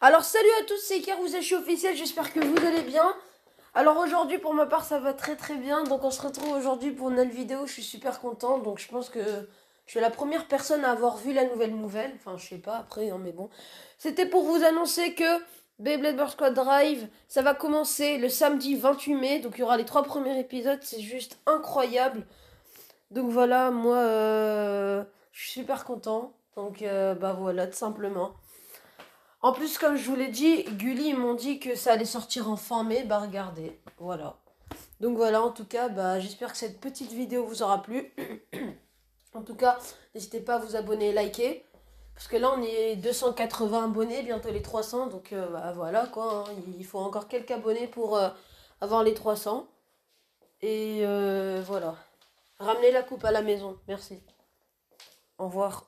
Alors salut à tous, c'est Ker, vous êtes officiel, j'espère que vous allez bien. Alors aujourd'hui pour ma part ça va très très bien, donc on se retrouve aujourd'hui pour une nouvelle vidéo, je suis super content, donc je pense que je suis la première personne à avoir vu la nouvelle nouvelle, enfin je sais pas après, hein, mais bon. C'était pour vous annoncer que Beyblade Burst Squad Drive, ça va commencer le samedi 28 mai, donc il y aura les trois premiers épisodes, c'est juste incroyable. Donc voilà, moi euh, je suis super content, donc euh, bah voilà tout simplement. En plus, comme je vous l'ai dit, Gulli, ils m'ont dit que ça allait sortir en fin mai. Bah, regardez. Voilà. Donc voilà, en tout cas, bah, j'espère que cette petite vidéo vous aura plu. en tout cas, n'hésitez pas à vous abonner et liker. Parce que là, on est 280 abonnés, bientôt les 300. Donc euh, bah, voilà, quoi. Hein. Il faut encore quelques abonnés pour euh, avoir les 300. Et euh, voilà. Ramenez la coupe à la maison. Merci. Au revoir.